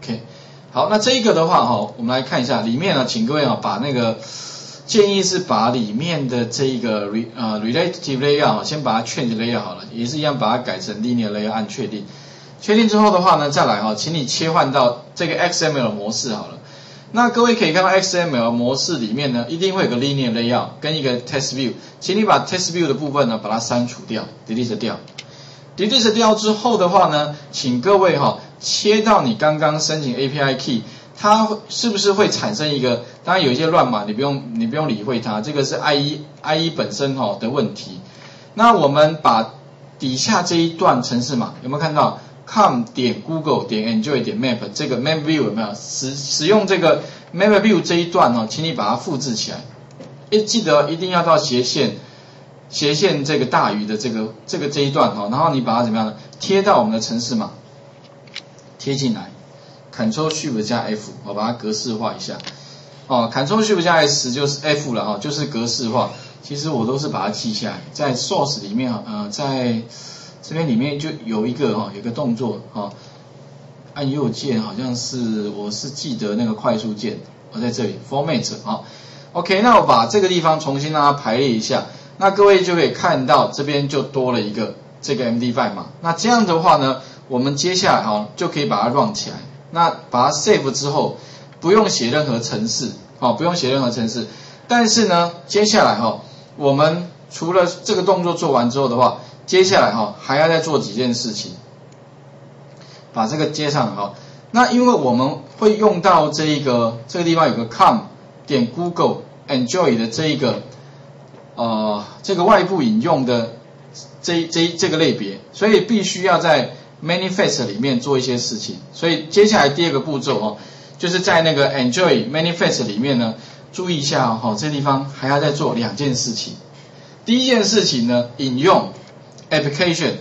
OK，好，那这一个的话哈，我们来看一下里面呢，请各位啊把那个建议是把里面的这一个 re 呃 relative layout 先把它 change layout 好了，也是一样把它改成 linear layout 按确定，确定之后的话呢，再来哈，请你切换到这个 XML 模式好了。那各位可以看到 XML 模式里面呢，一定会有个 linear layout 跟一个 test view，请你把 test view 的部分呢把它删除掉，delete 掉。delete 掉之后的话呢，请各位哈切到你刚刚申请 API key，它是不是会产生一个？当然有一些乱码，你不用你不用理会它，这个是 IE IE 本身哈的问题。那我们把底下这一段程式码有没有看到？com 点 google 点 enjoy 点 map 这个 map view 有没有使使用这个 map view 这一段哦，请你把它复制起来。一记得一定要到斜线。斜线这个大于的这个这个这一段哈，然后你把它怎么样呢？贴到我们的城市码，贴进来，Ctrl Shift 加 F，我把它格式化一下。哦，Ctrl Shift 加 S 就是 F 了哈，就是格式化。其实我都是把它记下来，在 Source 里面啊，呃，在这边里面就有一个哈，有个动作哈，按右键好像是我是记得那个快速键，我在这里 Format 啊，OK，那我把这个地方重新让它排列一下。那各位就可以看到这边就多了一个这个 MD5 嘛，那这样的话呢，我们接下来哈就可以把它 run 起来。那把它 save 之后，不用写任何程式，哦，不用写任何程式。但是呢，接下来哈，我们除了这个动作做完之后的话，接下来哈还要再做几件事情，把这个接上哈。那因为我们会用到这一个这个地方有个 com 点 Google Enjoy 的这一个。呃，这个外部引用的这这这个类别，所以必须要在 manifest 里面做一些事情。所以接下来第二个步骤哦，就是在那个 enjoy manifest 里面呢，注意一下哦，这地方还要再做两件事情。第一件事情呢，引用 application，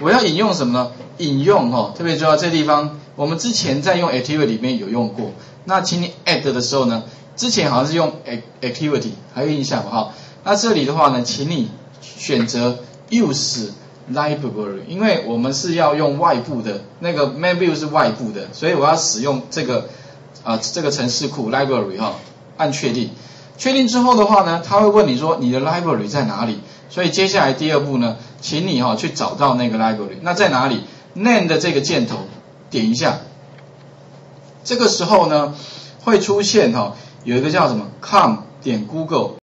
我要引用什么呢？引用哦，特别重要，这地方我们之前在用 activity 里面有用过。那请你 add 的时候呢，之前好像是用 activity，还有印象哈？那这里的话呢，请你选择 use library，因为我们是要用外部的那个 main view 是外部的，所以我要使用这个啊这个程式库 library 哈，按确定，确定之后的话呢，他会问你说你的 library 在哪里？所以接下来第二步呢，请你哈去找到那个 library，那在哪里？name 的这个箭头点一下，这个时候呢会出现哈有一个叫什么 com 点 google。